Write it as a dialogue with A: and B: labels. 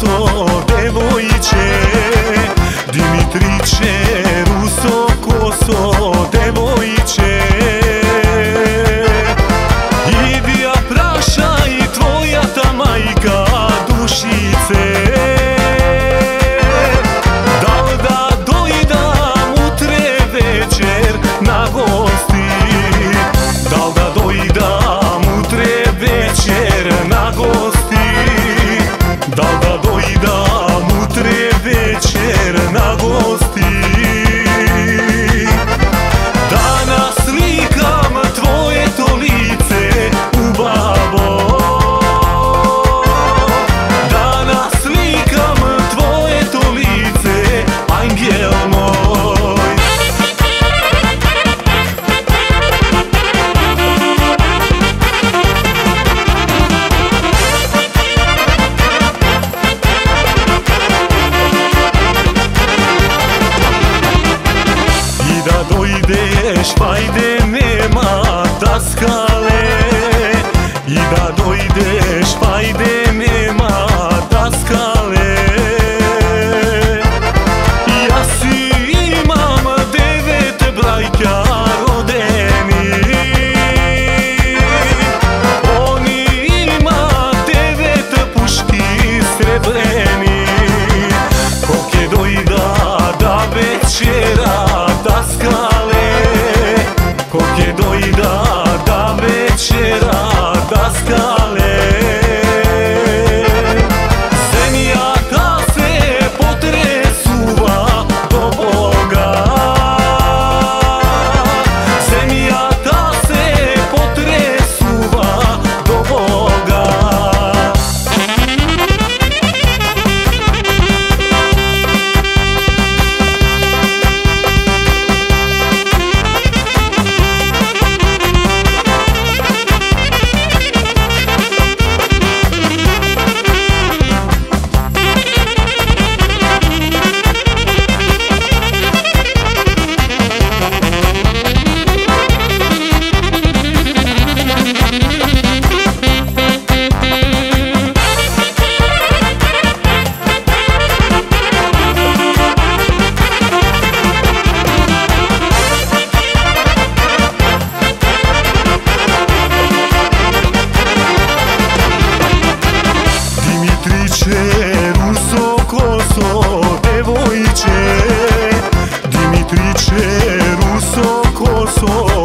A: Ruso, devojče Dimitriće, Ruso, koso, devojče. eş faydem Vojče, Dimitriće, Ruso, Kosovo.